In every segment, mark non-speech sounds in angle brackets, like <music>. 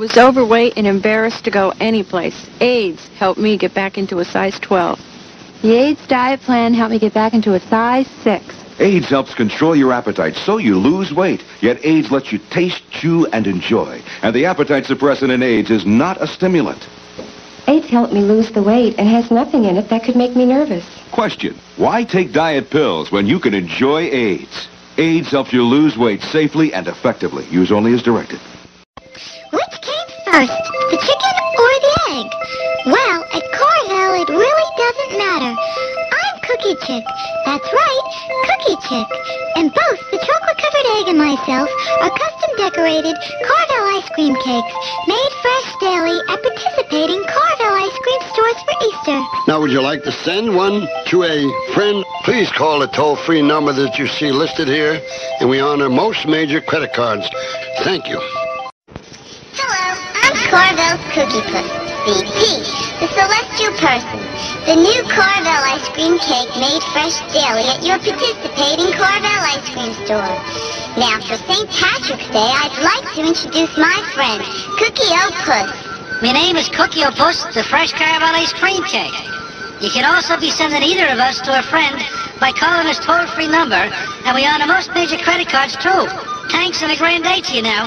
I was overweight and embarrassed to go anyplace. Ayds helped me get back into a size 12. The Ayds diet plan helped me get back into a size 6. Ayds helps control your appetite so you lose weight. Yet Ayds lets you taste, chew, and enjoy. And the appetite suppressant in Ayds is not a stimulant. Ayds helped me lose the weight and has nothing in it that could make me nervous. Question, why take diet pills when you can enjoy Ayds? Ayds helps you lose weight safely and effectively. Use only as directed. Which came first, the chicken or the egg? Well, at Carvel, it really doesn't matter. I'm Cookie Chick. That's right, Cookie Chick. And both the chocolate-covered egg and myself are custom-decorated Carvel ice cream cakes, made fresh daily at participating Carvel ice cream stores for Easter. Now, would you like to send one to a friend? Please call the toll-free number that you see listed here, and we honor most major credit cards. Thank you. Carvel's Cookie Puss, CP, the celestial person. The new Carvel ice cream cake made fresh daily at your participating Carvel ice cream store. Now, for St. Patrick's Day, I'd like to introduce my friend, Cookie O Puss. My name is Cookie O'Puss, the fresh Carvel ice cream cake. You can also be sending either of us to a friend by calling this toll-free number, and we honor most major credit cards too. Thanks and a grand day to you now.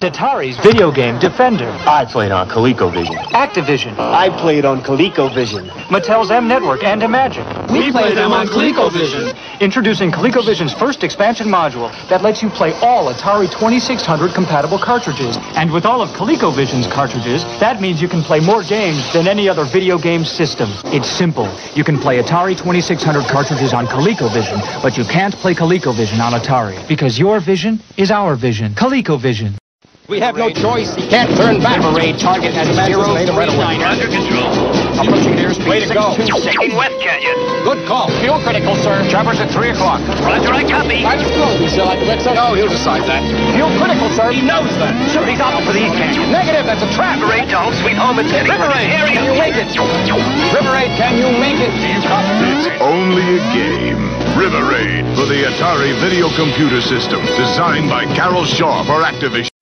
Atari's video game Defender. I played on ColecoVision. Activision. I played on ColecoVision. Mattel's M Network and Imagic. We, we played them on ColecoVision. Introducing ColecoVision's first expansion module that lets you play all Atari 2600 compatible cartridges. And with all of ColecoVision's cartridges, that means you can play more games than any other video game system. It's simple. You can play Atari 2600 cartridges on ColecoVision, but you can't play ColecoVision on Atari because your vision is our vision. ColecoVision. We have no choice. He can't turn back. Liberate target at zero three nine. Under control. Approaching airspeed. Way to go. Taking West Canyon. Good call. Fuel critical, sir. Choppers at 3 o'clock. Roger, I copy. Pilot's close. We still like the Wexo? No, he'll decide that. Fuel critical, sir. He knows that. Sure, he's out for the East Canyon. Negative, that's a trap. River 8 to home sweet home. It's heading River for 8, this area. can you make it? River 8, can you make it? It's only a game. River Raid for the Atari Video Computer System, designed by Carol Shaw for Activision.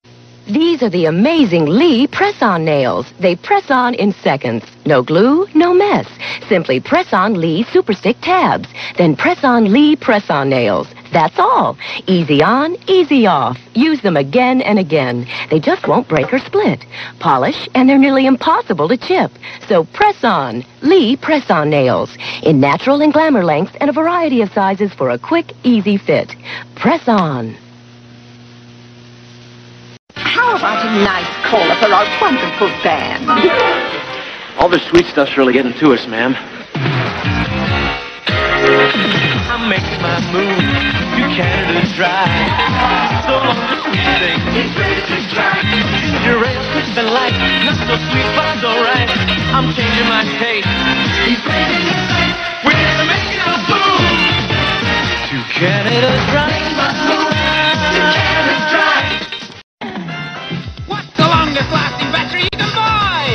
These are the amazing Lee press-on nails. They press on in seconds. No glue, no mess. Simply press on Lee Super Stick tabs. Then press on Lee press-on nails. That's all. Easy on, easy off. Use them again and again. They just won't break or split. Polish, and they're nearly impossible to chip. So press on. Lee press-on nails. In natural and glamour lengths and a variety of sizes for a quick, easy fit. Press on. How about a nice caller for our wonderful band? All the sweet stuff's really getting to us, ma'am. I'm making my move to Canada Dry. So long the sweet thing is ready to try. Your red crisp and light, not so sweet but it's alright. I'm changing my taste. He's ready to say, we're gonna make it a move to Canada Dry. Battery you can buy?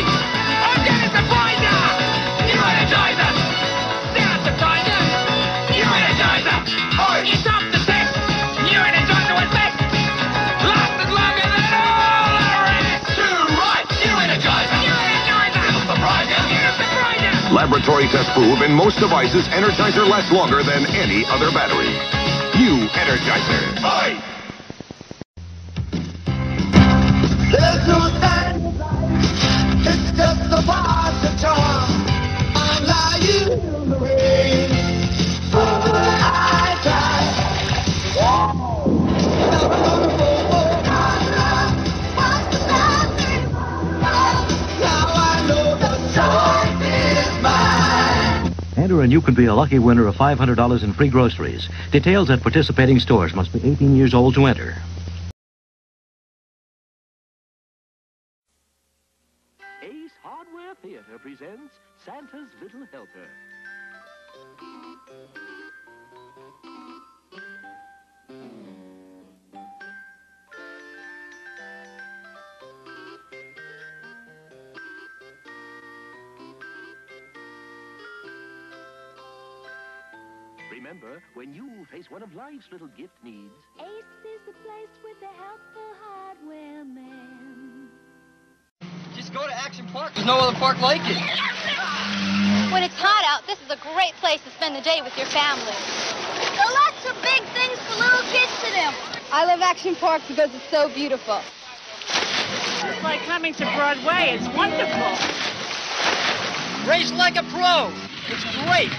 I'm getting surpriser! New Energizer! Sanitizer! New Energizer! It's up to test! New Energizer was best! Lasted longer than all the rest! Too right! New Energizer! New Energizer! New Surpriser! New Surpriser! Laboratory tests prove in most devices, Energizer lasts longer than any other battery. New Energizer. Aye. There's no sign of life. It's just a part of. I'm lying in the rain. I try. Never gonna fall for my love. What's the last Now I know the choice is mine. Enter and you could be a lucky winner of $500 in free groceries. Details at participating stores must be 18 years old to enter. Remember, when you face one of life's little gift needs, Ace is the place with the helpful hardware man. Just go to Action Park. There's no other park like it. When it's hot out, this is a great place to spend the day with your family. There are lots of big things for little kids to do. I love Action Park because it's so beautiful. It's like coming to Broadway. It's wonderful. Race like a pro. It's great.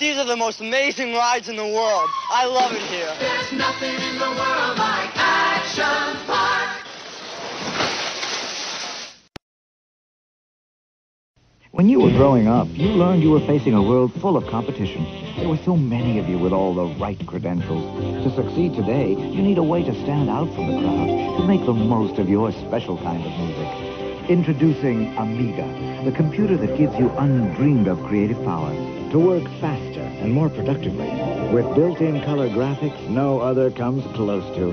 These are the most amazing rides in the world. I love it here. There's nothing in the world like Action Park. When you were growing up, you learned you were facing a world full of competition. There were so many of you with all the right credentials. To succeed today, you need a way to stand out from the crowd, to make the most of your special kind of music. Introducing Amiga, the computer that gives you undreamed of creative power to work faster and more productively. With built-in color graphics no other comes close to.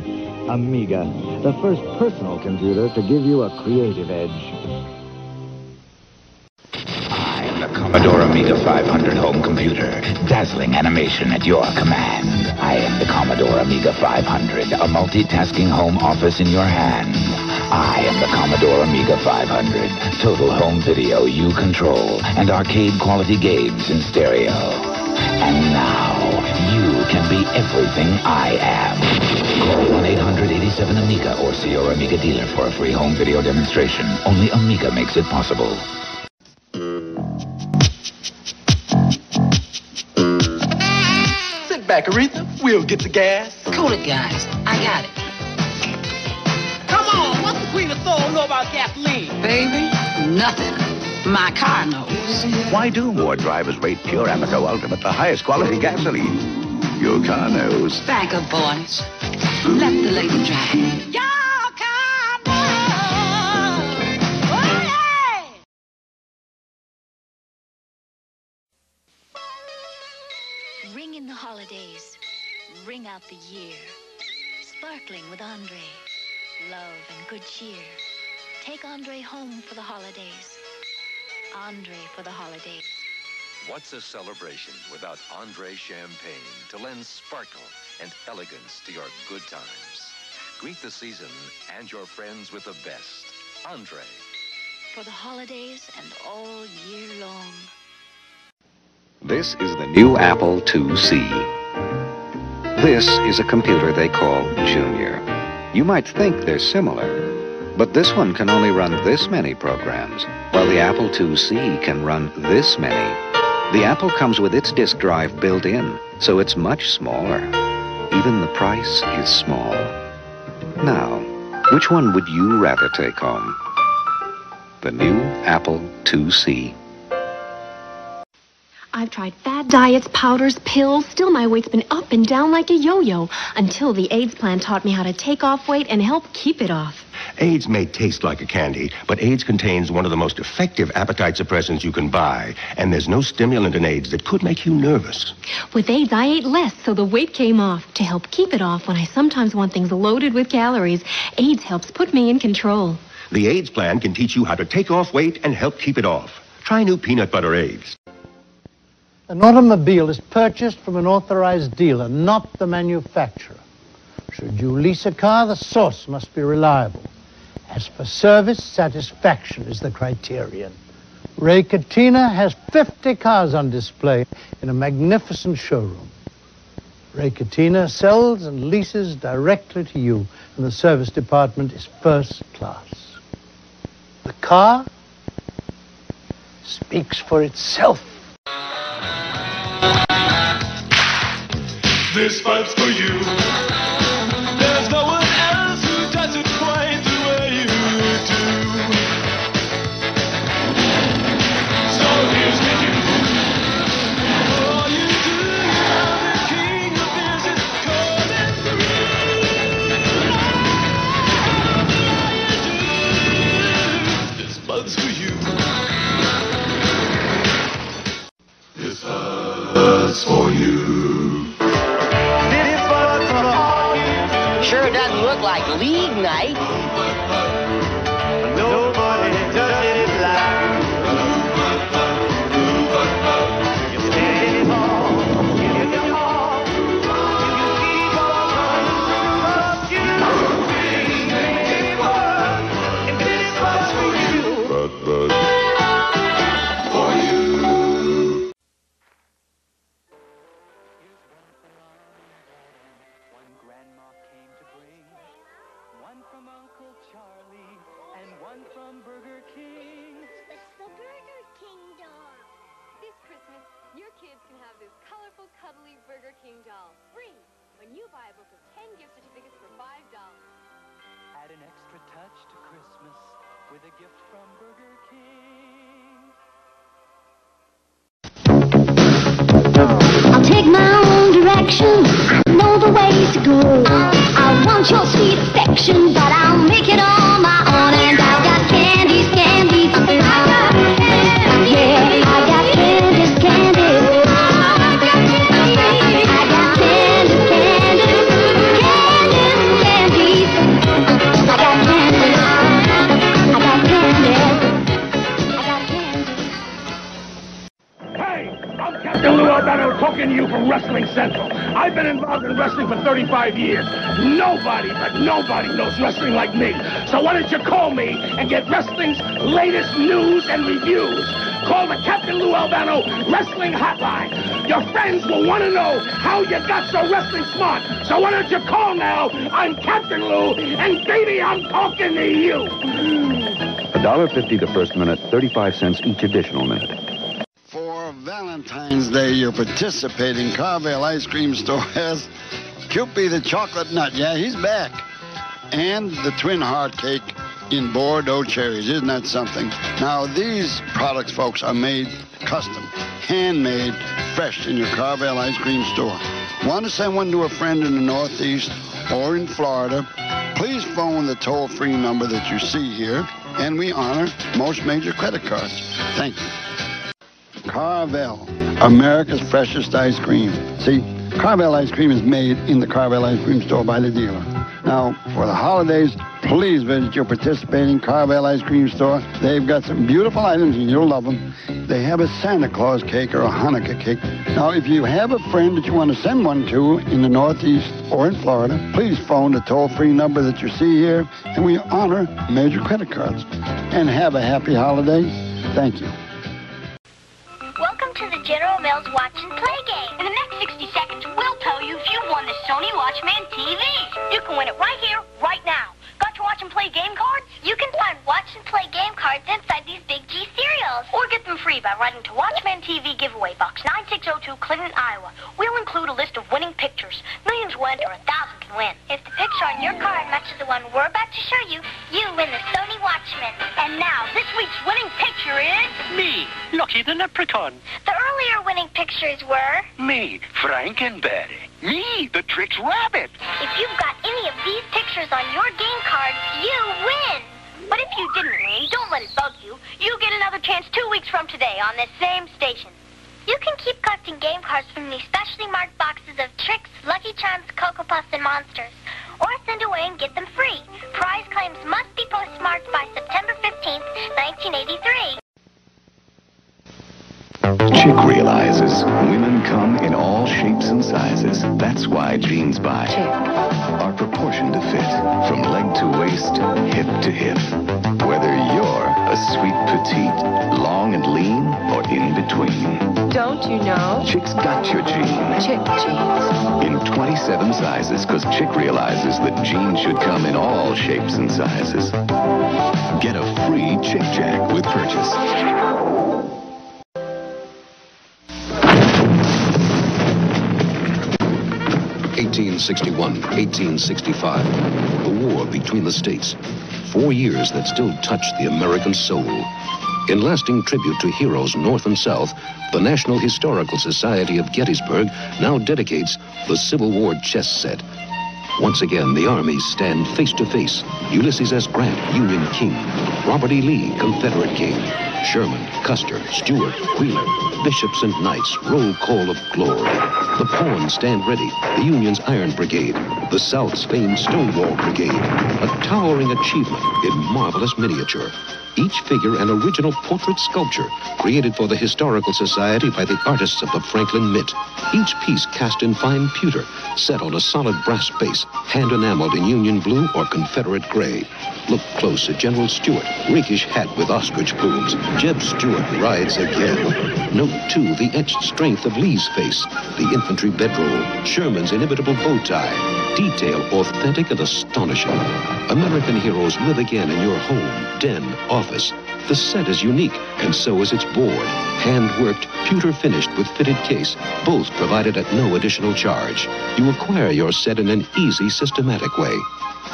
Amiga, the first personal computer to give you a creative edge. I am the Commodore Amiga 500 home computer. Dazzling animation at your command. I am the Commodore Amiga 500, a multitasking home office in your hand. I am the Commodore Amiga 500. Total home video you control, and arcade quality games in stereo. And now, you can be everything I am. Call 1-800-87-AMIGA or see your Amiga dealer for a free home video demonstration. Only Amiga makes it possible. Sit back, Aretha. We'll get the gas. Cool it, guys. I got it. Queen of Soul know about gasoline? Baby, nothing. My car knows. Why do more drivers rate Pure Amoco Ultimate the highest quality gasoline? Your car knows. Back up, boys. Let the lady drive. Oh, Ring in the holidays. Ring out the year. Sparkling with Andre. Love and good cheer. Take Andre home for the holidays. Andre for the holidays. What's a celebration without Andre Champagne to lend sparkle and elegance to your good times? Greet the season and your friends with the best. Andre. For the holidays and all year long. This is the new Apple IIc. This is a computer they call Junior. You might think they're similar, but this one can only run this many programs, while the Apple IIc can run this many. The Apple comes with its disk drive built in, so it's much smaller. Even the price is small. Now, which one would you rather take home? The new Apple IIc. I've tried fad diets, powders, pills. Still, my weight's been up and down like a yo-yo until the Ayds plan taught me how to take off weight and help keep it off. Ayds may taste like a candy, but Ayds contains one of the most effective appetite suppressants you can buy, and there's no stimulant in Ayds that could make you nervous. With Ayds, I ate less, so the weight came off. To help keep it off when I sometimes want things loaded with calories, Ayds helps put me in control. The Ayds plan can teach you how to take off weight and help keep it off. Try new peanut butter Ayds. An automobile is purchased from an authorized dealer, not the manufacturer. Should you lease a car, the source must be reliable. As for service, satisfaction is the criterion. Ray Catena has 50 cars on display in a magnificent showroom. Ray Catena sells and leases directly to you, and the service department is first class. The car speaks for itself. This fight's for you. Night. Talking to you. $1.50 the first minute, 35 cents each additional minute. For Valentine's Day, your participating Carvel ice cream store has Cupid the chocolate nut. Yeah, he's back. And the twin heart cake in Bordeaux cherries. Isn't that something? Now, these products, folks, are made custom, handmade, fresh in your Carvel ice cream store. Want to send one to a friend in the Northeast or in Florida? Please phone the toll-free number that you see here, and we honor most major credit cards. Thank you. Carvel, America's freshest ice cream. See, Carvel ice cream is made in the Carvel ice cream store by the dealer. Now, for the holidays, please visit your participating Carvel ice cream store. They've got some beautiful items and you'll love them. They have a Santa Claus cake or a Hanukkah cake. Now, if you have a friend that you want to send one to in the Northeast or in Florida, please phone the toll-free number that you see here, and we honor major credit cards. And have a happy holiday. Thank you. Welcome to the General Mills Watch and Play game. In the next 60 seconds, we'll tell you if you've won the Sony Watchman TV. You can win it right here, right now. Got your Watch and Play game cards? You can find Watch and Play game cards inside these Big G cereals. Or get them free by writing to Watchman TV Giveaway Box 9602 Clinton, Iowa. We'll include a list of winning pictures. Millions will enter, a thousand can win. If the picture on your card matches the one we're about to show you, you win the Sony Watchman. And now, this week's winning picture is... Me, Lucky the Leprechaun. The earlier winning pictures were... Me, Franken Berry. Me, the Trix Rabbit. If you've got any of these pictures on your game cards, you win. But if you didn't win, don't let it bug you. You get another chance two weeks from today on this same station. You can keep collecting game cards from these specially marked boxes of Trix, Lucky Charms, Cocoa Puffs, and Monsters. Or send away and get them free. Prize claims must be postmarked by September 15th, 1983. Chic realizes women come in all shapes and sizes. That's why jeans by Chic are proportioned to fit from leg to waist, hip to hip. Whether you're a sweet petite, long and lean, or in between. Don't you know? Chic's got your jean. Chic jeans. In 27 sizes, because Chic realizes that jeans should come in all shapes and sizes. Get a free Chick Jack with purchase. 1861, 1865. The war between the states. Four years that still touch the American soul. In lasting tribute to heroes north and south, the National Historical Society of Gettysburg now dedicates the Civil War chess set. Once again, the armies stand face to face. Ulysses S. Grant, Union King. Robert E. Lee, Confederate King. Sherman, Custer, Stuart, Wheeler. Bishops and knights, roll call of glory. The pawns stand ready. The Union's Iron Brigade. The South's famed Stonewall Brigade. A towering achievement in marvelous miniature. Each figure an original portrait sculpture created for the Historical Society by the artists of the Franklin Mint. Each piece cast in fine pewter, set on a solid brass base, hand enameled in Union blue or Confederate gray. Look close at General Stuart, rakish hat with ostrich plumes. Jeb Stuart rides again. Note, too, the etched strength of Lee's face, the infantry bedroll, Sherman's inimitable bow tie. Detail authentic and astonishing. American heroes live again in your home, den, office. The set is unique, and so is its board. Hand-worked, pewter-finished with fitted case, both provided at no additional charge. You acquire your set in an easy, systematic way.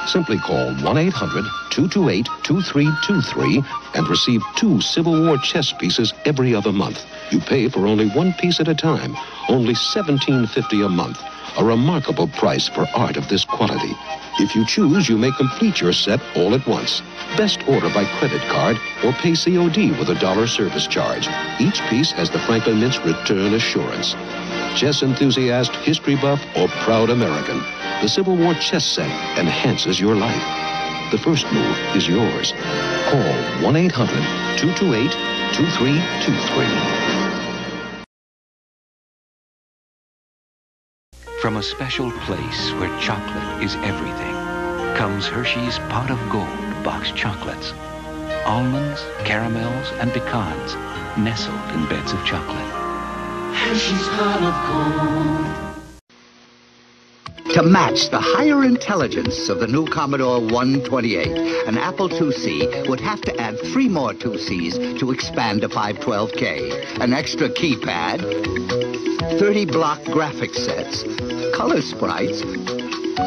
Simply call 1-800-228-2323 and receive two Civil War chess pieces every other month. You pay for only one piece at a time, only $17.50 a month. A remarkable price for art of this quality. If you choose, you may complete your set all at once. Best order by credit card or pay COD with a dollar service charge. Each piece has the Franklin Mint's return assurance. Chess enthusiast, history buff, or proud American, the Civil War chess set enhances your life. The first move is yours. Call 1 800 228 2323. From a special place where chocolate is everything comes Hershey's Pot of Gold box chocolates. Almonds, caramels, and pecans nestled in beds of chocolate. Hershey's Pot of Gold. To match the higher intelligence of the new Commodore 128, an Apple IIc would have to add three more 2Cs to expand to 512K. An extra keypad, 30 block graphic sets, color sprites,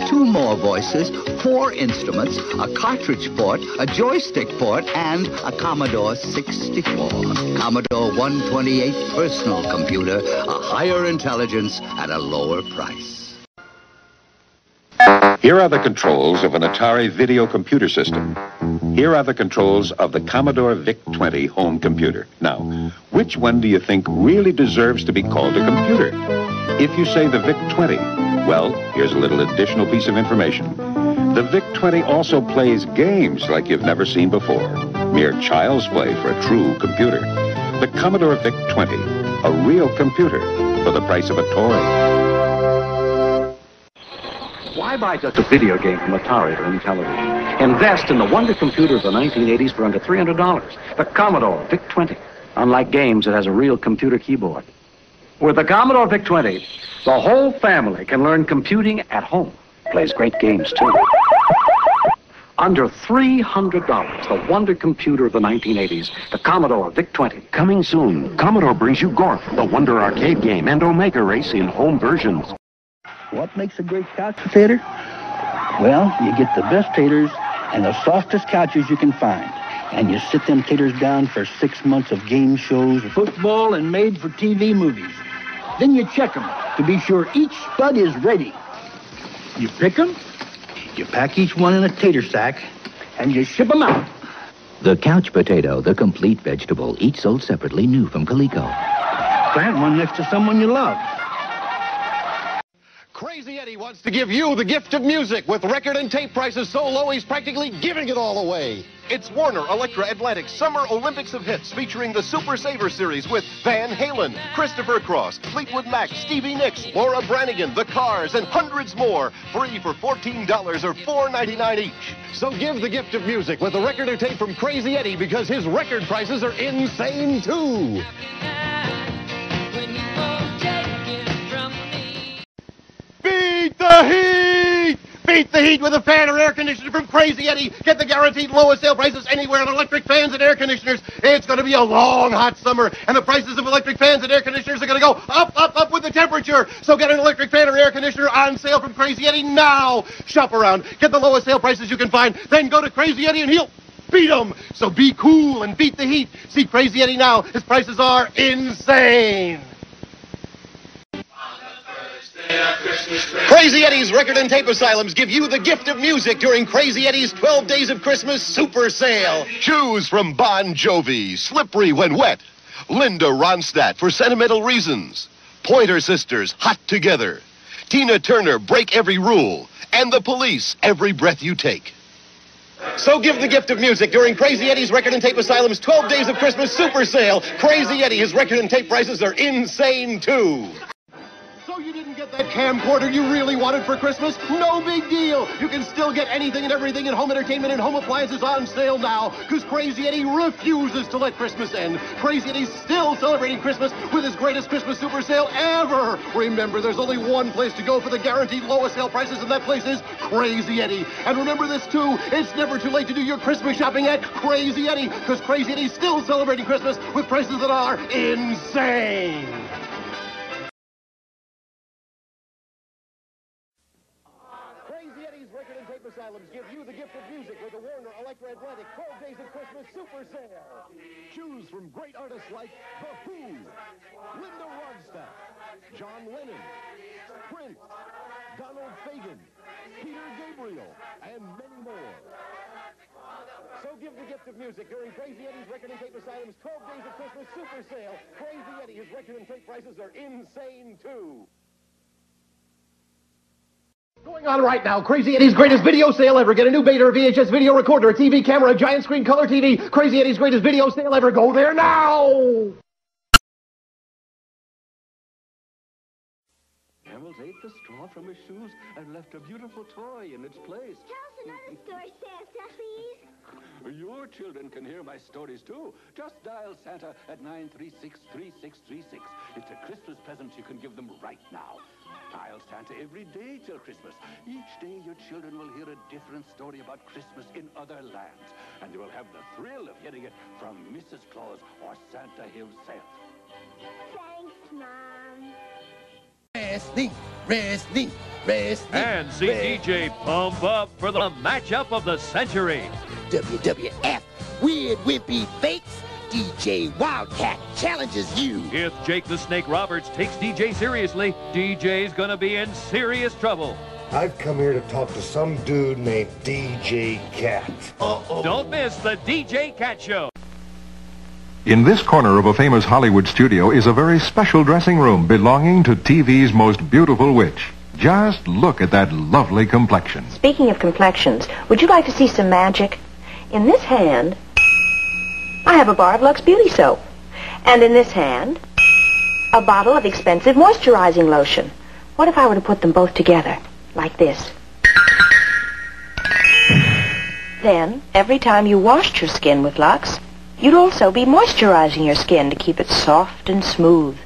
two more voices, four instruments, a cartridge port, a joystick port, and a Commodore 64. Commodore 128 personal computer, a higher intelligence at a lower price. Here are the controls of an Atari video computer system. Here are the controls of the Commodore VIC-20 home computer. Now, which one do you think really deserves to be called a computer? If you say the VIC-20, well, here's a little additional piece of information. The VIC-20 also plays games like you've never seen before. Mere child's play for a true computer. The Commodore VIC-20, a real computer for the price of a toy. Why buy just a video game from Atari or Intellivision? Invest in the wonder computer of the 1980s for under $300. The Commodore VIC-20. Unlike games, it has a real computer keyboard. With the Commodore VIC-20, the whole family can learn computing at home. Plays great games, too. Under $300, the wonder computer of the 1980s, the Commodore VIC-20. Coming soon, Commodore brings you Gorf, the Wonder arcade game, and Omega Race in home versions. What makes a great couch potato? Well, you get the best taters and the softest couches you can find. And you sit them taters down for six months of game shows, football, and made-for-TV movies. Then you check them to be sure each spud is ready. You pick them, you pack each one in a tater sack, and you ship them out. The couch potato, the complete vegetable, each sold separately, new from Coleco. Plant one next to someone you love. Crazy Eddie wants to give you the gift of music with record and tape prices so low he's practically giving it all away. It's Warner Elektra Atlantic Summer Olympics of Hits featuring the Super Saver Series with Van Halen, Christopher Cross, Fleetwood Mac, Stevie Nicks, Laura Branigan, The Cars, and hundreds more. Free for $14 or $4.99 each. So give the gift of music with a record or tape from Crazy Eddie because his record prices are insane too. The heat! Beat the heat with a fan or air conditioner from Crazy Eddie. Get the guaranteed lowest sale prices anywhere on electric fans and air conditioners. It's going to be a long, hot summer, and the prices of electric fans and air conditioners are going to go up, up, up with the temperature. So get an electric fan or air conditioner on sale from Crazy Eddie now. Shop around, get the lowest sale prices you can find, then go to Crazy Eddie and he'll beat them. So be cool and beat the heat. See Crazy Eddie now. His prices are insane. Crazy Eddie's Record and Tape Asylums give you the gift of music during Crazy Eddie's 12 Days of Christmas Super Sale. Choose from Bon Jovi, Slippery When Wet, Linda Ronstadt for Sentimental Reasons, Pointer Sisters, Hot Together, Tina Turner, Break Every Rule, and The Police, Every Breath You Take. So give the gift of music during Crazy Eddie's Record and Tape Asylum's 12 Days of Christmas Super Sale. Crazy Eddie, his record and tape prices are insane too. That camcorder you really wanted for Christmas? No big deal. You can still get anything and everything in home entertainment and home appliances on sale now because Crazy Eddie refuses to let Christmas end. Crazy Eddie's still celebrating Christmas with his greatest Christmas super sale ever. Remember, there's only one place to go for the guaranteed lowest sale prices, and that place is Crazy Eddie. And remember this too, it's never too late to do your Christmas shopping at Crazy Eddie because Crazy Eddie's still celebrating Christmas with prices that are insane. Super Sale. Choose from great artists like The Who, Linda Ronstadt, John Lennon, Prince, Donald Fagen, Peter Gabriel, and many more. So give the gift of music during Crazy Eddie's Record and Tape Asylum's 12 Days of Christmas Super Sale. Crazy Eddie, his record and tape prices are insane, too. Going on right now, Crazy Eddie's greatest video sale ever. Get a new Beta VHS video recorder, a TV camera, a giant screen color TV. Crazy Eddie's greatest video sale ever. Go there now! Hamil's ate the straw from his shoes and left a beautiful toy in its place. Tell us another story, Santa, please. Your children can hear my stories too. Just dial Santa at 936-3636. It's a Christmas present you can give them right now. Dial Santa every day till Christmas. Each day your children will hear a different story about Christmas in other lands. And they will have the thrill of hearing it from Mrs. Claus or Santa himself. Thanks, Mom. Wrestling, wrestling, wrestling. And see DJ pump up for the matchup of the century. WWF, Weird Wimpy Fakes, DJ Wildcat challenges you. If Jake the Snake Roberts takes DJ seriously, DJ's gonna be in serious trouble. I've come here to talk to some dude named DJ Kat. Uh-oh. Don't miss the DJ Kat Show. In this corner of a famous Hollywood studio is a very special dressing room belonging to TV's most beautiful witch. Just look at that lovely complexion. Speaking of complexions, would you like to see some magic? In this hand, I have a bar of Lux Beauty Soap. And in this hand, a bottle of expensive moisturizing lotion. What if I were to put them both together, like this? Then, every time you washed your skin with Lux, you'd also be moisturizing your skin to keep it soft and smooth.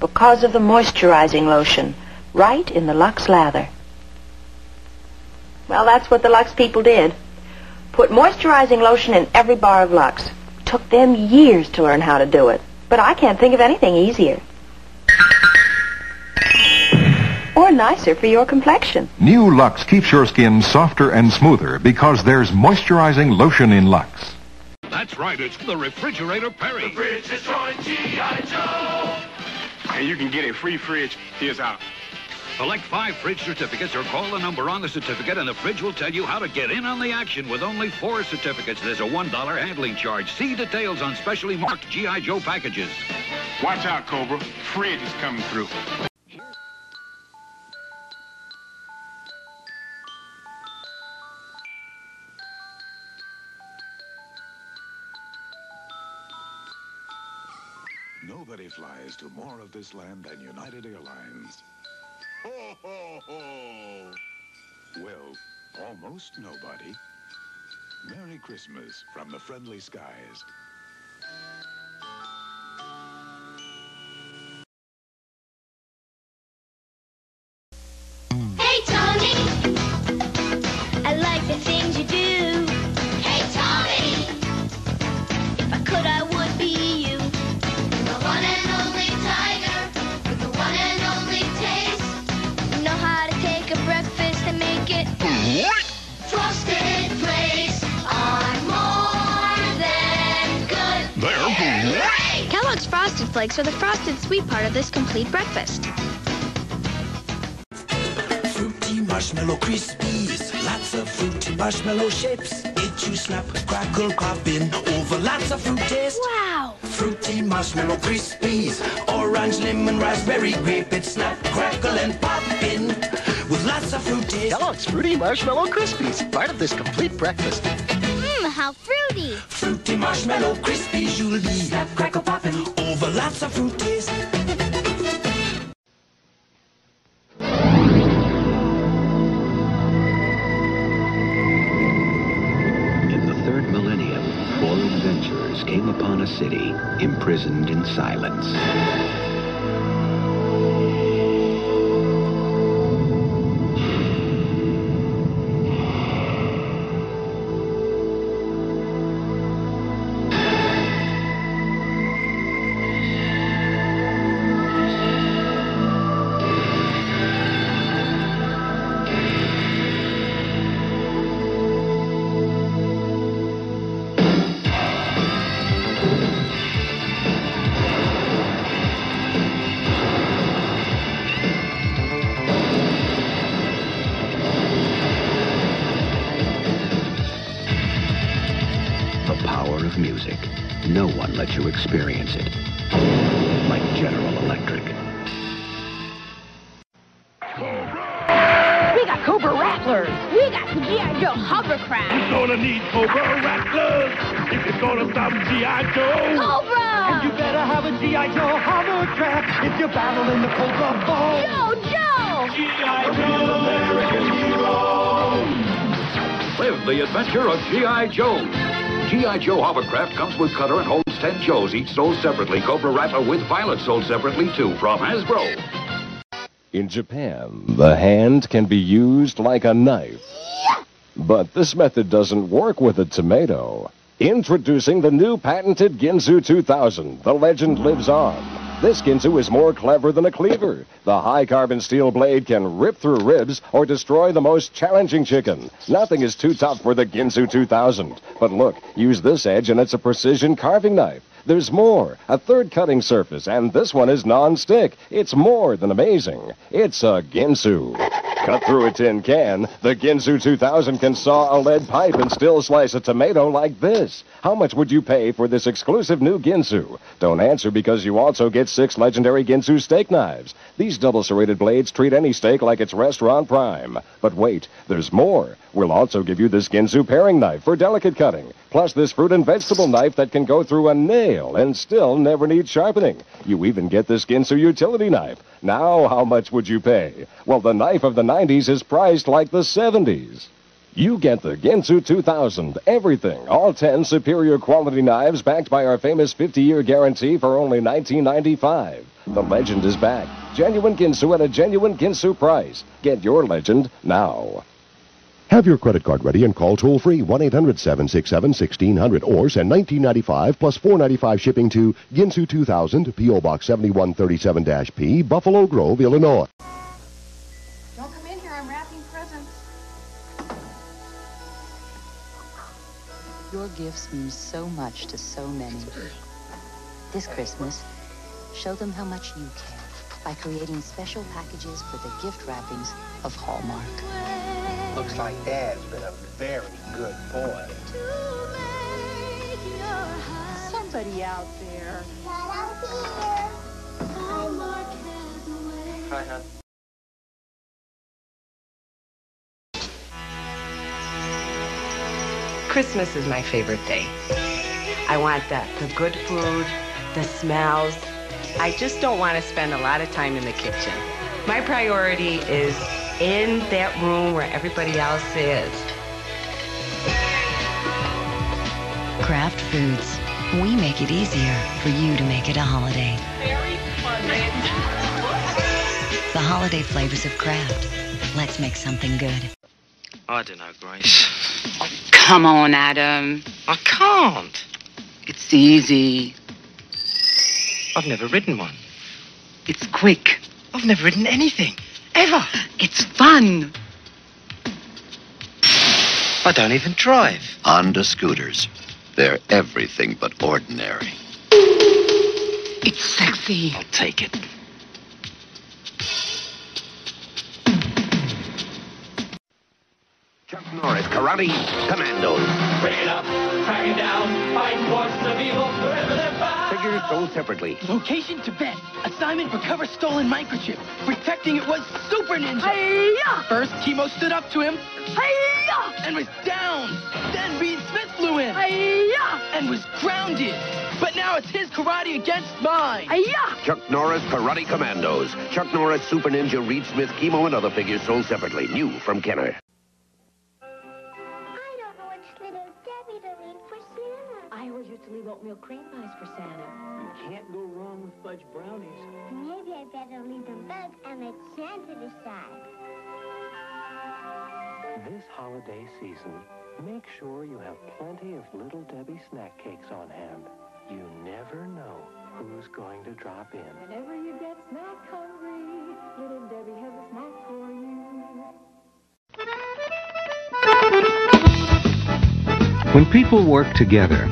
Because of the moisturizing lotion, right in the Lux lather. Well, that's what the Lux people did. Put moisturizing lotion in every bar of Lux. Took them years to learn how to do it. But I can't think of anything easier. Or nicer for your complexion. New Lux keeps your skin softer and smoother because there's moisturizing lotion in Lux. That's right, it's the refrigerator Perry. The fridge destroying G.I. Joe. And you can get a free fridge. Here's how. Select five fridge certificates or call the number on the certificate and the fridge will tell you how to get in on the action with only four certificates. There's a $1 handling charge. See details on specially marked G.I. Joe packages. Watch out, Cobra. Fridge is coming through. Nobody flies to more of this land than United Airlines. Ho, ho, ho! Well, almost nobody. Merry Christmas from the friendly skies. Flakes are the frosted sweet part of this complete breakfast. Fruity marshmallow Krispies, lots of fruity marshmallow shapes. It you snap, crackle, pop in over lots of fruit taste. Wow! Fruity marshmallow Krispies, orange, lemon, raspberry, grape. It snap, crackle, and pop in with lots of fruit taste. Kellogg's Fruity Marshmallow Krispies, part of this complete breakfast. How fruity! Fruity marshmallow crispy Julie. Snap, crackle, poppin' over lots of fruities. In the third millennium, four adventurers came upon a city imprisoned in silence. The adventure of G.I. Joe. G.I. Joe Hovercraft comes with cutter and holds 10 Joes, each sold separately. Cobra Rattler with Violet sold separately, too, from Hasbro. In Japan, the hand can be used like a knife. But this method doesn't work with a tomato. Introducing the new patented Ginsu 2000, the legend lives on. This Ginsu is more clever than a cleaver. The high carbon steel blade can rip through ribs or destroy the most challenging chicken. Nothing is too tough for the Ginsu 2000. But look, use this edge and it's a precision carving knife. There's more, a third cutting surface, and this one is non-stick. It's more than amazing. It's a Ginsu. Cut through a tin can, the Ginsu 2000 can saw a lead pipe and still slice a tomato like this. How much would you pay for this exclusive new Ginsu? Don't answer because you also get six legendary Ginsu steak knives. These double serrated blades treat any steak like it's restaurant prime. But wait, there's more. We'll also give you this Ginsu paring knife for delicate cutting, plus this fruit and vegetable knife that can go through a and still never need sharpening. You even get the Ginsu utility knife. Now, how much would you pay? Well, the knife of the 90s is priced like the 70s. You get the Ginsu 2000, everything, all 10 superior quality knives backed by our famous 50-year guarantee for only 1995. The legend is back. Genuine Ginsu at a genuine Ginsu price. Get your legend now. Have your credit card ready and call toll free 1 800 767 1600 or send 1995 plus 495 shipping to Ginsu 2000, P.O. Box 7137 P, Buffalo Grove, Illinois. Don't come in here. I'm wrapping presents. Your gifts mean so much to so many. This Christmas, show them how much you care by creating special packages for the gift wrappings of Hallmark. Looks like Dad's been a very good boy. Somebody out there. Hi, hon. Christmas is my favorite day. I want the, the good food, the smells. I just don't want to spend a lot of time in the kitchen. My priority is in that room where everybody else is. Kraft Foods. We make it easier for you to make it a holiday. Very funny. The holiday flavors of Kraft. Let's make something good. I don't know, Grace. Come on, Adam. I can't. It's easy. I've never ridden one. It's quick. I've never ridden anything. Ever. It's fun. I don't even drive. Honda scooters. They're everything but ordinary. It's sexy. I'll take it. Chuck Norris, Karate Kommandos. Bring it up, track it down, fight forces of evil wherever they're found. Figures sold separately. Location Tibet. Assignment recover stolen microchip. Protecting it was Super Ninja. Hi-ya! First, Kimo stood up to him Hi-ya! and was down. Then Reed Smith flew in Hi-ya! and was grounded. But now it's his karate against mine. Hi-ya! Chuck Norris, Karate Kommandos. Chuck Norris, Super Ninja, Reed Smith, Kimo, and other figures sold separately. New from Kenner. I don't know which little Debbie to read for Santa. I want you to believe oatmeal cream pies for Santa. Fudge brownies. Maybe I better leave them both and let Santa decide. This holiday season, make sure you have plenty of Little Debbie snack cakes on hand. You never know who's going to drop in. Whenever you get snack hungry, Little Debbie has a snack for you. When people work together,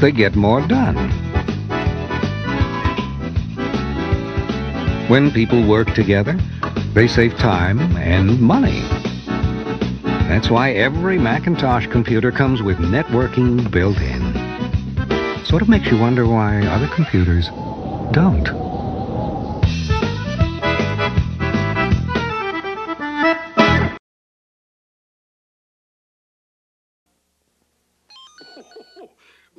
they get more done. When people work together, they save time and money. That's why every Macintosh computer comes with networking built in. Sort of makes you wonder why other computers don't. <laughs>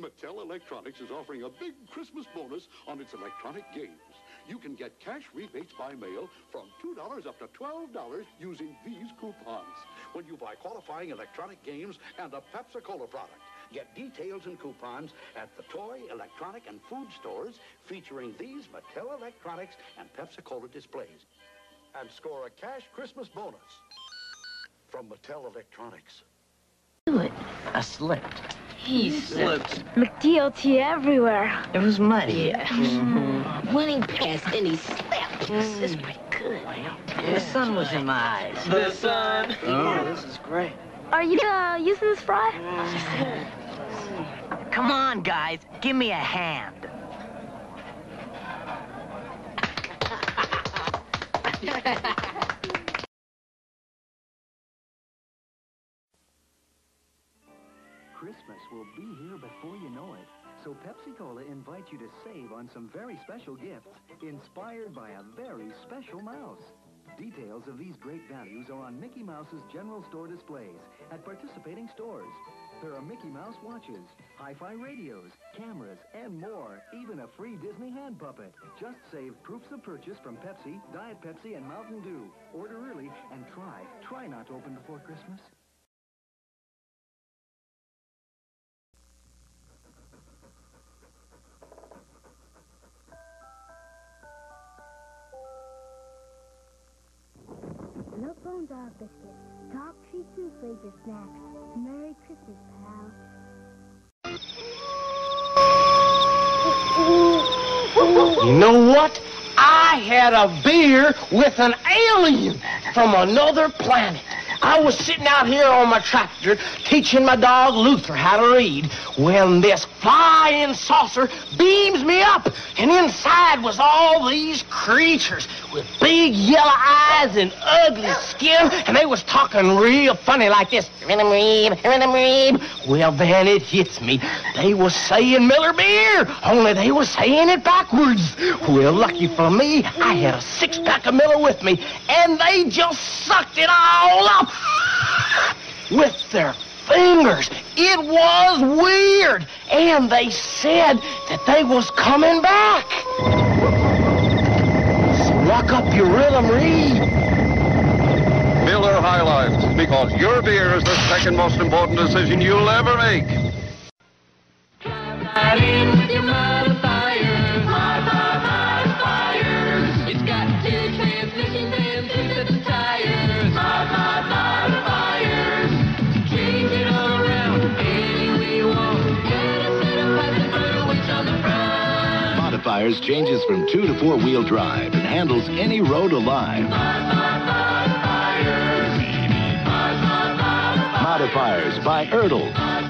Mattel Electronics is offering a big Christmas bonus on its electronic games. You can get cash rebates by mail from $2 up to $12 using these coupons when you buy qualifying electronic games and a Pepsi-Cola product. Get details and coupons at the toy, electronic, and food stores featuring these Mattel Electronics and Pepsi-Cola displays. And score a cash Christmas bonus from Mattel Electronics. Do it. I slipped. He slipped. McDLT everywhere. It was muddy. Yeah. Mhm. When he passed and he slipped. This is pretty good. The sun was in my eyes. The sun. Oh, this is great. Are you uh, using this fry? Come on, guys. Give me a hand. <laughs> Christmas will be here before you know it. So Pepsi-Cola invites you to save on some very special gifts inspired by a very special mouse. Details of these great values are on Mickey Mouse's general store displays at participating stores. There are Mickey Mouse watches, hi-fi radios, cameras, and more. Even a free Disney hand puppet. Just save proofs of purchase from Pepsi, Diet Pepsi, and Mountain Dew. Order early and try, try not to open before Christmas. Had a beer with an alien from another planet. I was sitting out here on my tractor teaching my dog Luther how to read when this flying saucer beams me up. And inside was all these creatures with big yellow eyes and ugly skin. And they was talking real funny like this. Well, then it hits me. They was saying Miller beer, only they was saying it backwards. Well, lucky for me, I had a six-pack of Miller with me, and they just sucked it all up with their fingers. It was weird. And they said that they was coming back. So lock up your rhythm, Reed. Miller High Life, because your beer is the second most important decision you'll ever make. Front. Changes from two to four wheel drive and handles any road alive. Modifiers by Ertl.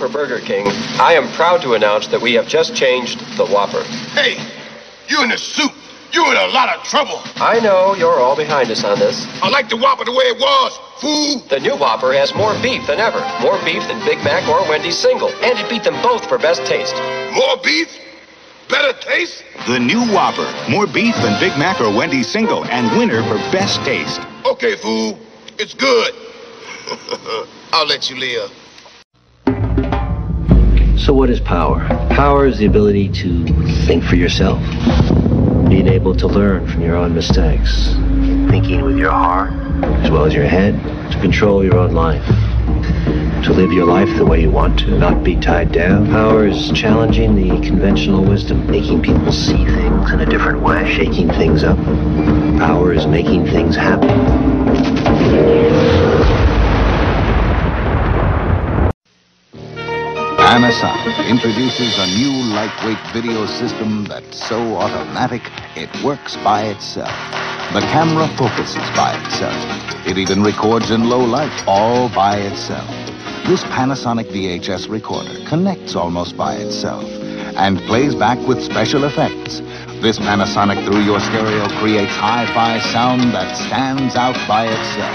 For Burger King, I am proud to announce that we have just changed the Whopper. Hey, you in a suit. You in a lot of trouble. I know you're all behind us on this. I like the Whopper the way it was, fool. The new Whopper has more beef than ever. More beef than Big Mac or Wendy's single. And it beat them both for best taste. More beef? Better taste? The new Whopper. More beef than Big Mac or Wendy's single and winner for best taste. Okay, fool. It's good. <laughs> I'll let you live. So, what is power? Power is the ability to think for yourself, being able to learn from your own mistakes, thinking with your heart as well as your head, to control your own life, to live your life the way you want to, not be tied down. Power is challenging the conventional wisdom, making people see things in a different way, shaking things up. Power is making things happen. Panasonic introduces a new lightweight video system that's so automatic it works by itself. The camera focuses by itself. It even records in low light all by itself. This Panasonic VHS recorder connects almost by itself and plays back with special effects. This Panasonic through your stereo creates hi-fi sound that stands out by itself.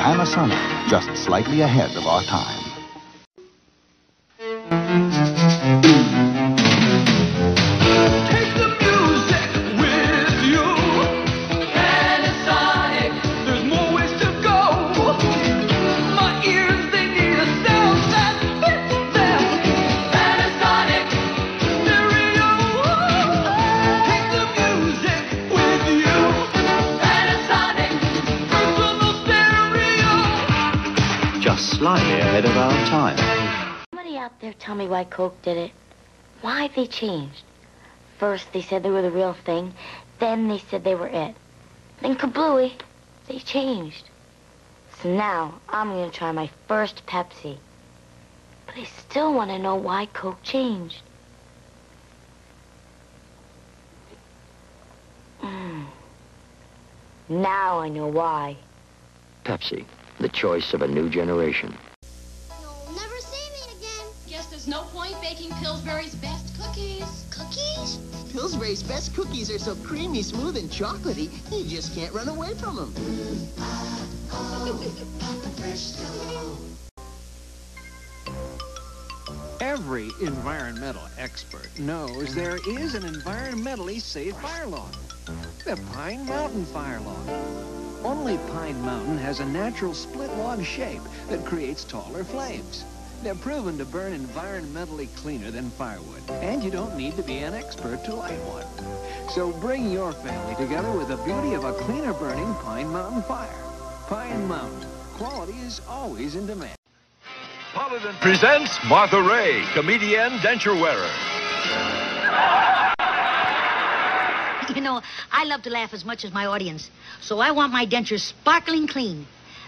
Panasonic, just slightly ahead of our time. Ahead of our time. Somebody out there tell me why Coke did it. Why they changed. First they said they were the real thing, then they said they were it. Then kablooey, they changed. So now I'm gonna try my first Pepsi. But I still want to know why Coke changed. Mm. Now I know why. Pepsi, the choice of a new generation. Guess there's no point baking Pillsbury's best cookies. Cookies? Pillsbury's best cookies are so creamy, smooth, and chocolatey, you just can't run away from them. <laughs> Every environmental expert knows there is an environmentally safe fire log. The Pine Mountain Fire Log. Only Pine Mountain has a natural split log shape that creates taller flames. They're proven to burn environmentally cleaner than firewood, and you don't need to be an expert to light one. So bring your family together with the beauty of a cleaner burning Pine Mountain fire. Pine Mountain. Quality is always in demand. Polydent presents Martha Raye, comedian denture wearer. You know, I love to laugh as much as my audience, so I want my dentures sparkling clean.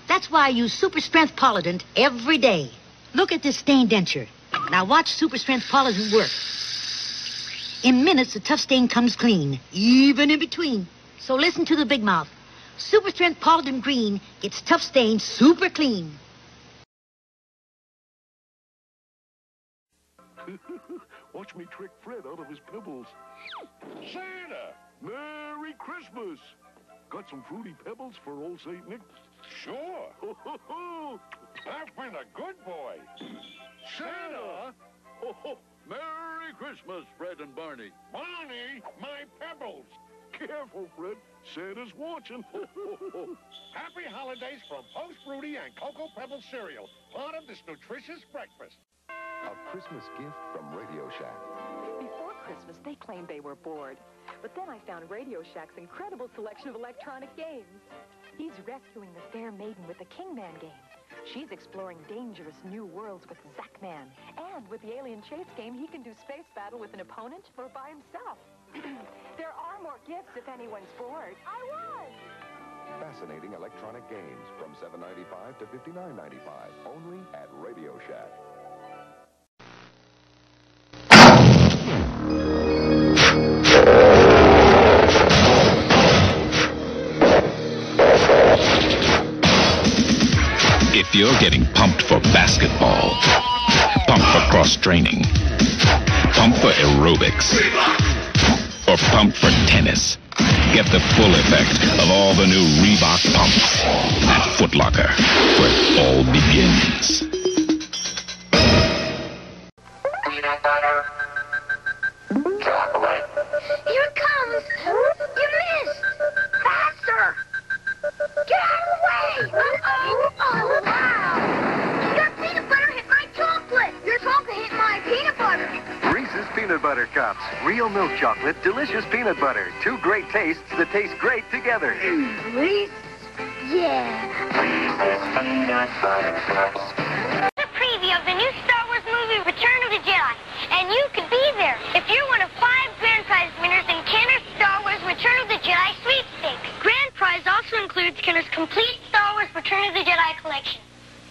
That's why I use Super Strength Polydent every day. Look at this stained denture. Now watch Super Strength Polydent work. In minutes, the tough stain comes clean, even in between. So listen to the big mouth. Super Strength Polydent Green gets tough stains super clean. <laughs> Watch me trick Fred out of his pebbles. Santa! Merry Christmas! Got some fruity pebbles for old St. Nick? Sure. <laughs> I've been a good boy. Santa! Oh, Merry Christmas, Fred and Barney. Barney, my pebbles. Careful, Fred. Santa's watching. <laughs> Happy holidays from Post Fruity and Cocoa Pebble cereal, part of this nutritious breakfast. A Christmas gift from Radio Shack. Before Christmas, they claimed they were bored. But then I found Radio Shack's incredible selection of electronic games. He's rescuing the fair maiden with the Kingman game. She's exploring dangerous new worlds with Zackman. And with the Alien Chase game, he can do space battle with an opponent or by himself. <clears throat> there are more gifts if anyone's bored. I won! Fascinating electronic games from $7.95 to $59.95. Only at Radio Shack. You're getting pumped for basketball, Pump for cross training. Pump for aerobics. Or pump for tennis. Get the full effect of all the new Reebok pumps at Foot Locker, where it all begins. Peanut Butter Cups. Real milk chocolate, delicious peanut butter. Two great tastes that taste great together. Reese? Yeah. The preview of the new Star Wars movie Return of the Jedi. And you could be there if you're one of five grand prize winners in Kenner's Star Wars Return of the Jedi sweepstakes. Grand prize also includes Kenner's complete Star Wars Return of the Jedi collection.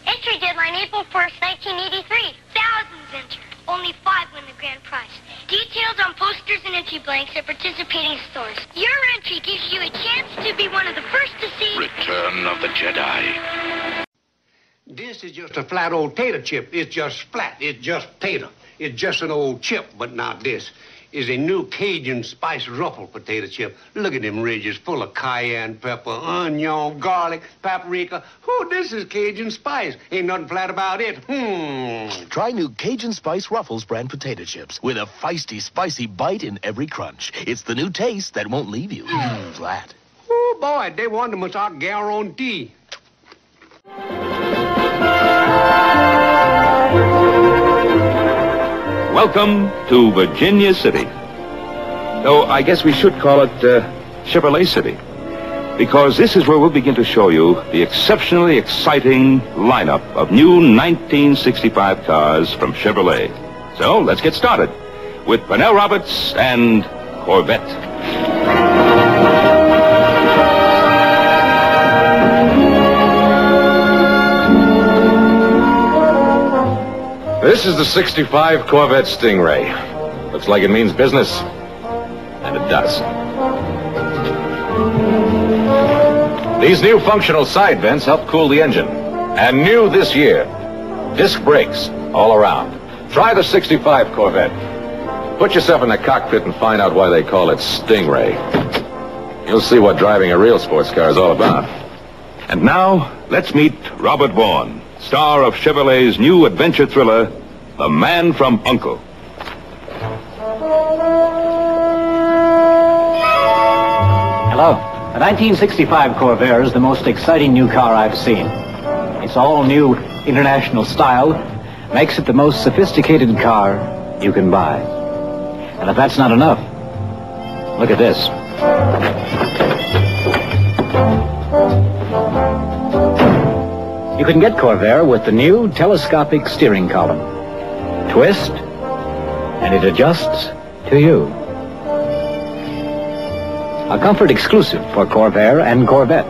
Entry deadline April 1st, 1983. Thousands enter. Only five win the grand prize. Details on posters and entry blanks at participating stores. Your entry gives you a chance to be one of the first to see Return of the Jedi. This is just a flat old tater chip. It's just flat. It's just tater. It's just an old chip, but not this. Is a new Cajun spice ruffled potato chip. Look at them ridges full of cayenne pepper, onion, garlic, paprika. Oh, this is Cajun spice. Ain't nothing flat about it. Hmm. Try new Cajun Spice Ruffles brand potato chips with a feisty, spicy bite in every crunch. It's the new taste that won't leave you flat. Oh, boy, they want them our guarantee. Welcome to Virginia City. Though I guess we should call it uh, Chevrolet City. Because this is where we'll begin to show you the exceptionally exciting lineup of new 1965 cars from Chevrolet. So let's get started with Pernell Roberts and Corvette. This is the 65 Corvette Stingray. Looks like it means business. And it does. These new functional side vents help cool the engine. And new this year, disc brakes all around. Try the 65 Corvette. Put yourself in the cockpit and find out why they call it Stingray. You'll see what driving a real sports car is all about. And now, let's meet Robert Vaughn, star of Chevrolet's new adventure thriller, The Man from Uncle. Hello. The 1965 Corvair is the most exciting new car I've seen. Its all new international style makes it the most sophisticated car you can buy. And if that's not enough, look at this. You can get Corvair with the new telescopic steering column. Twist, and it adjusts to you. A comfort exclusive for Corvair and Corvette.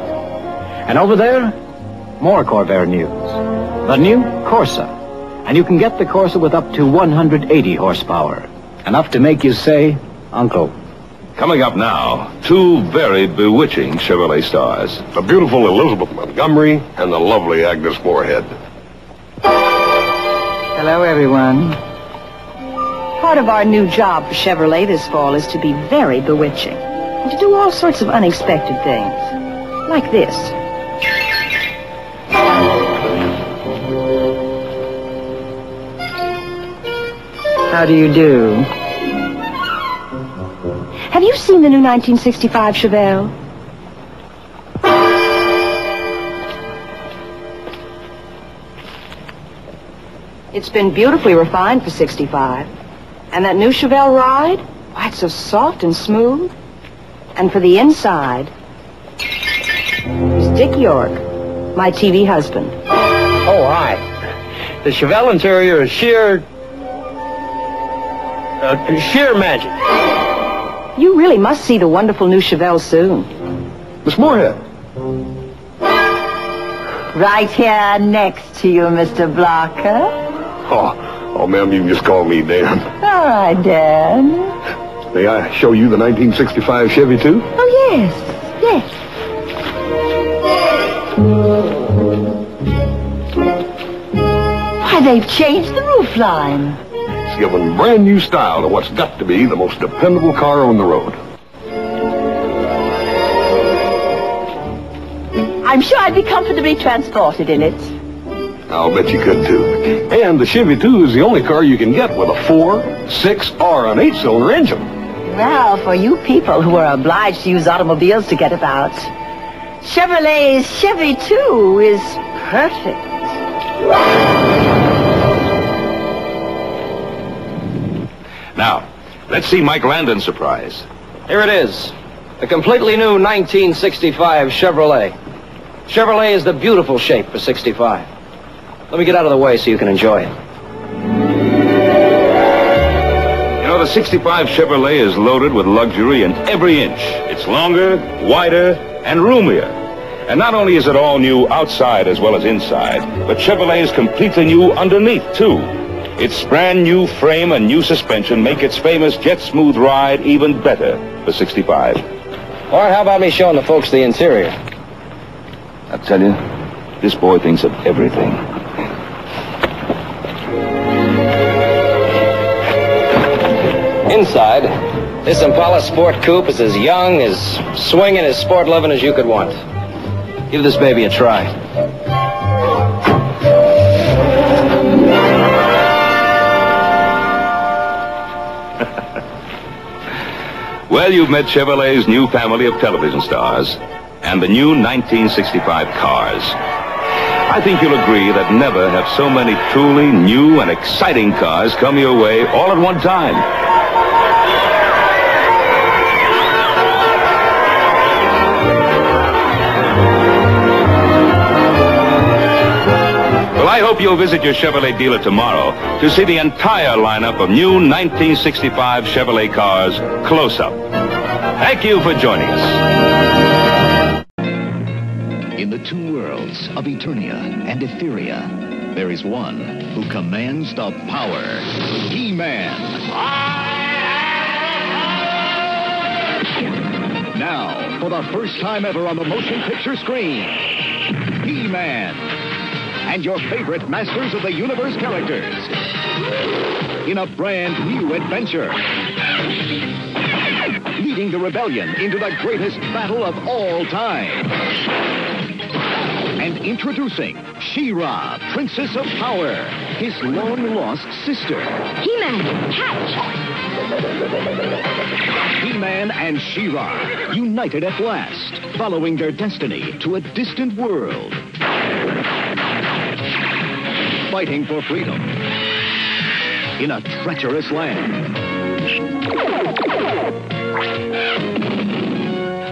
And over there, more Corvair news. The new Corsa. And you can get the Corsa with up to 180 horsepower. Enough to make you say, Uncle. Coming up now, two very bewitching Chevrolet stars. The beautiful Elizabeth Montgomery and the lovely Agnes Moorehead. Hello, everyone. Part of our new job for Chevrolet this fall is to be very bewitching and to do all sorts of unexpected things. Like this. How do you do? Have you seen the new 1965 Chevelle? It's been beautifully refined for 65. And that new Chevelle ride? Why, it's so soft and smooth. And for the inside, is Dick York, my TV husband. Oh, hi. The Chevelle interior is sheer... Uh, sheer magic. You really must see the wonderful new Chevelle soon. Miss Moorehead. Right here next to you, Mr. Blocker. Oh, oh, ma'am, you can just call me Dan. All right, Dan. May I show you the 1965 Chevy, too? Oh, yes. Yes. Why, they've changed the roof line. Given brand new style to what's got to be the most dependable car on the road. I'm sure I'd be comfortably transported in it. I'll bet you could too. And the Chevy 2 is the only car you can get with a 4, 6, or an 8-cylinder engine. Well, for you people who are obliged to use automobiles to get about, Chevrolet's Chevy 2 is perfect. Now, let's see Mike Landon's surprise. Here it is. A completely new 1965 Chevrolet. Chevrolet is the beautiful shape for 65. Let me get out of the way so you can enjoy it. You know, the 65 Chevrolet is loaded with luxury in every inch. It's longer, wider, and roomier. And not only is it all new outside as well as inside, but Chevrolet is completely new underneath, too. Its brand new frame and new suspension make its famous jet smooth ride even better for 65. Or how about me showing the folks the interior? I tell you, this boy thinks of everything. Inside, this Impala Sport Coupe is as young, as swinging, as sport loving as you could want. Give this baby a try. Well, you've met Chevrolet's new family of television stars and the new 1965 cars. I think you'll agree that never have so many truly new and exciting cars come your way all at one time. I hope you'll visit your Chevrolet dealer tomorrow to see the entire lineup of new 1965 Chevrolet cars close up. Thank you for joining us. In the two worlds of Eternia and Etheria, there is one who commands the power. He-Man. Now, for the first time ever on the motion picture screen, He-Man. And your favorite Masters of the Universe characters. In a brand new adventure. Leading the rebellion into the greatest battle of all time. And introducing She-Ra, Princess of Power, his long-lost sister. He-Man, catch! He-Man and She-Ra, united at last, following their destiny to a distant world. Fighting for freedom in a treacherous land.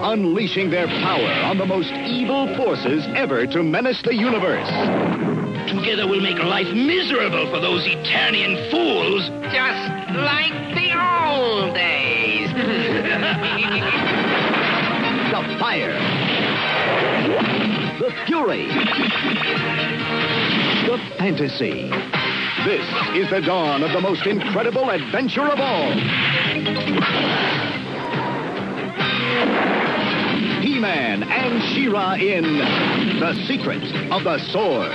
Unleashing their power on the most evil forces ever to menace the universe. Together we'll make life miserable for those Eternian fools. Just like the old days. <laughs> The fire. Fury. The fantasy. This is the dawn of the most incredible adventure of all. He-Man and She-Ra in The Secret of the Sword.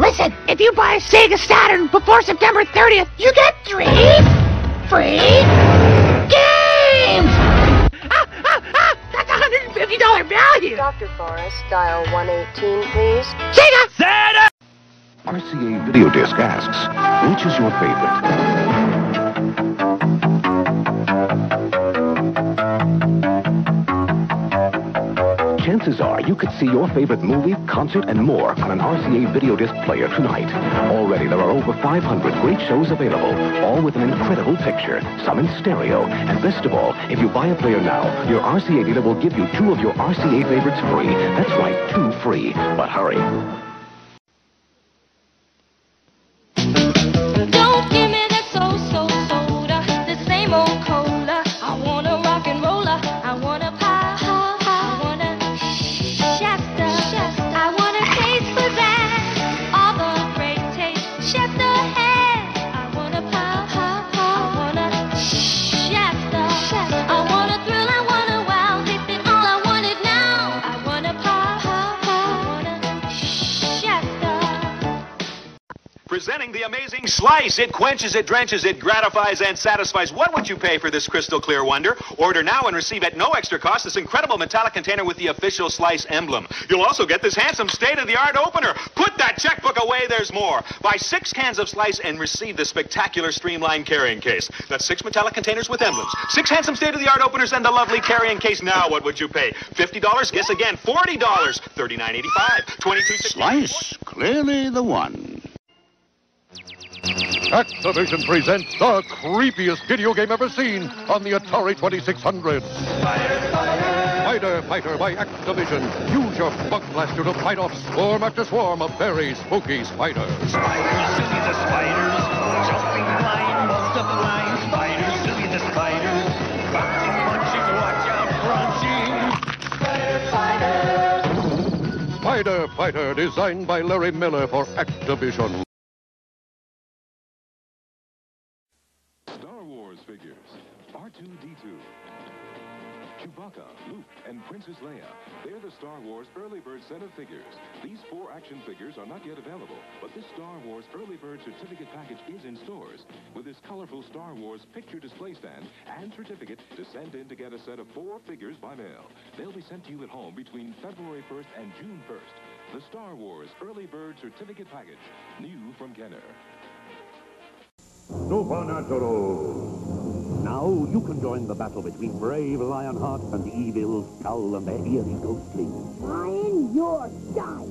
Listen, if you buy a Sega Saturn before September 30th, you get three free Dr. Forrest, dial 118, please. Sega! Sega! RCA Video Disc asks, which is your favorite? Chances are you could see your favorite movie, concert, and more on an RCA Video Disc player tonight. Already there are over 500 great shows available, all with an incredible picture, some in stereo. And best of all, if you buy a player now, your RCA dealer will give you two of your RCA favorites free. That's right, two free. But hurry. Slice. It quenches, it drenches, it gratifies, and satisfies. What would you pay for this crystal clear wonder? Order now and receive at no extra cost this incredible metallic container with the official Slice emblem. You'll also get this handsome state-of-the-art opener. Put that checkbook away, there's more. Buy six cans of Slice and receive the spectacular streamlined carrying case. That's six metallic containers with emblems, six handsome state-of-the-art openers, and the lovely carrying case. Now, what would you pay? $50? Guess again, $40. $39.85. $22.65. Slice, clearly the one. Activision presents the creepiest video game ever seen on the Atari 2600. Spider Fighter by Activision. Use your bug blaster to fight off swarm after swarm of very spooky spiders. Spiders, silly the spiders. Jumping line, multiplying spiders, silly the spiders. Bouncing, punching, watch out, crunching. Spider, spider. Spider Fighter, designed by Larry Miller for Activision. Princess Leia. They're the Star Wars Early Bird set of figures. These four action figures are not yet available, but this Star Wars Early Bird certificate package is in stores with this colorful Star Wars picture display stand and certificate to send in to get a set of four figures by mail. They'll be sent to you at home between February 1st and June 1st. The Star Wars Early Bird certificate package, new from Kenner. Supernatural. Now you can join the battle between brave Lionheart and evil Skull and their eerie ghostlings. Lion, you're done.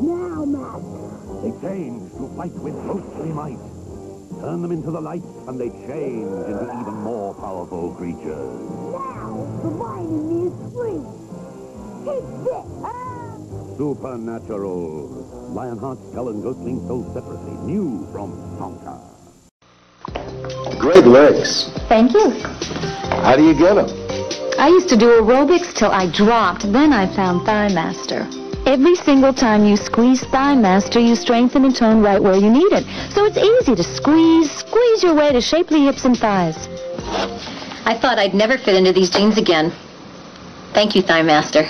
Now, Master. They change to fight with ghostly might. Turn them into the light, and they change into even more powerful creatures. Now, the lion in me is free. Take this. Ah! Supernatural. Lionheart, Skull, and Ghostling sold separately. New from Tonka. Great legs. Thank you. How do you get them? I used to do aerobics till I dropped. Then I found Thigh Master. Every single time you squeeze Thigh Master, you strengthen and tone right where you need it. So it's easy to squeeze, squeeze your way to shapely hips and thighs. I thought I'd never fit into these jeans again. Thank you, Thigh Master.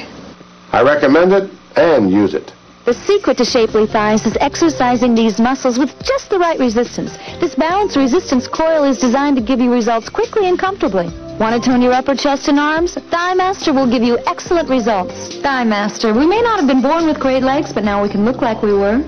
I recommend it and use it. The secret to shapely thighs is exercising these muscles with just the right resistance. This balanced resistance coil is designed to give you results quickly and comfortably. Want to tone your upper chest and arms? Thigh Master will give you excellent results. Thigh Master, we may not have been born with great legs, but now we can look like we were.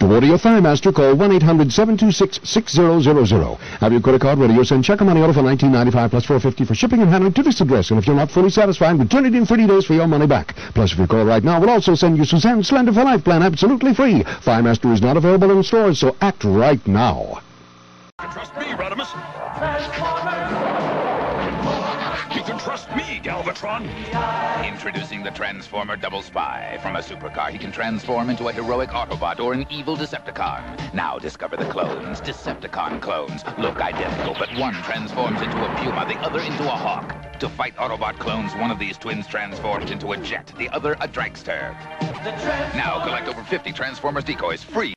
To order your Thigh Master, call 1-800-726-6000. Have your credit card ready or send check or money order for 19.95 plus 450 for shipping and handling to this address. And if you're not fully satisfied, return it in 30 days for your money back. Plus, if you call right now, we'll also send you Suzanne's Slender for Life plan absolutely free. Thigh Master is not available in stores, so act right now. Trust me, Rodimus. You can trust me, Galvatron. Introducing the Transformer Double Spy. From a supercar, he can transform into a heroic Autobot or an evil Decepticon. Now discover the clones, Decepticon clones. Look identical, but one transforms into a Puma, the other into a Hawk. To fight Autobot clones, one of these twins transforms into a jet, the other a dragster. Now collect over 50 Transformers decoys free.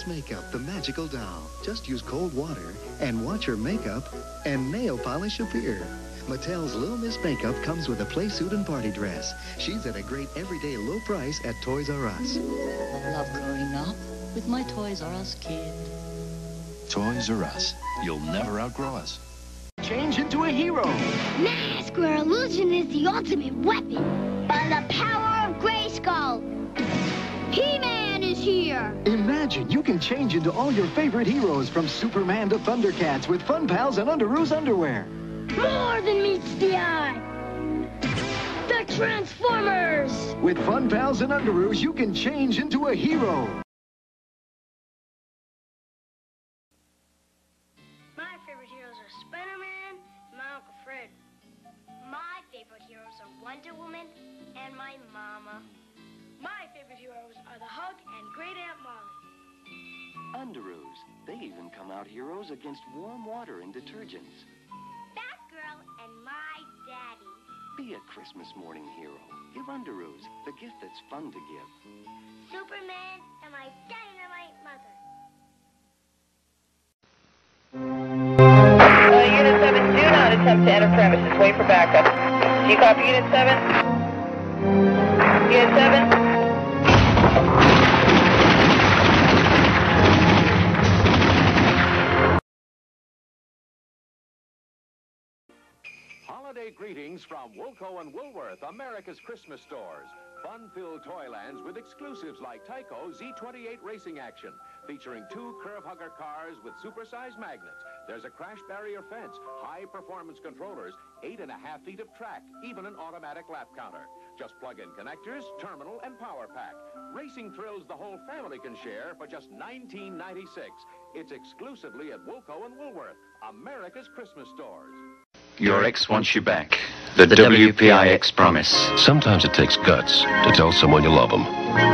Mattel's Little Miss Makeup, the magical doll. Just use cold water and watch her makeup and nail polish appear. Mattel's Little Miss Makeup comes with a play suit and party dress. She's at a great everyday low price at Toys R Us. I love growing up with my Toys R Us kid. Toys R Us. You'll never outgrow us. Change into a hero. Mask where illusion is the ultimate weapon. By the power of Grayskull. Here. Imagine you can change into all your favorite heroes from Superman to Thundercats with Fun Pals and Underoos underwear. More than meets the eye. The Transformers. With Fun Pals and Underoos, you can change into a hero. My favorite heroes are Spider-Man, and my Uncle Fred. My favorite heroes are Wonder Woman and my mama. My favorite heroes are the Hulk and Great Aunt Molly. Underoos. They even come out heroes against warm water and detergents. Batgirl and my daddy. Be a Christmas morning hero. Give Underoos the gift that's fun to give. Superman and my dynamite mother. Uh, Unit 7, do not attempt to enter premises. Wait for backup. Do you copy Unit 7? Unit 7? Holiday greetings from Woolco and Woolworth, America's Christmas stores. Fun-filled toylands with exclusives like Tyco Z28 Racing Action, featuring two curve hugger cars with supersized magnets. There's a crash barrier fence, high-performance controllers, eight and a half feet of track, even an automatic lap counter. Just plug in connectors, terminal, and power pack. Racing thrills the whole family can share for just $19.96. It's exclusively at Woolco and Woolworth, America's Christmas stores. Your ex wants you back. The, WPIX promise. Sometimes it takes guts to tell someone you love them.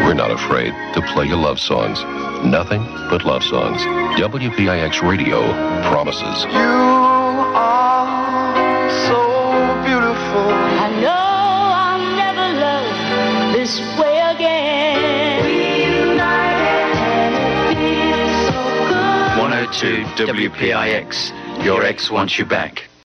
We're not afraid to play your love songs. Nothing but love songs. WPIX Radio promises. You are so beautiful. 102 WPIX. Your ex wants you back.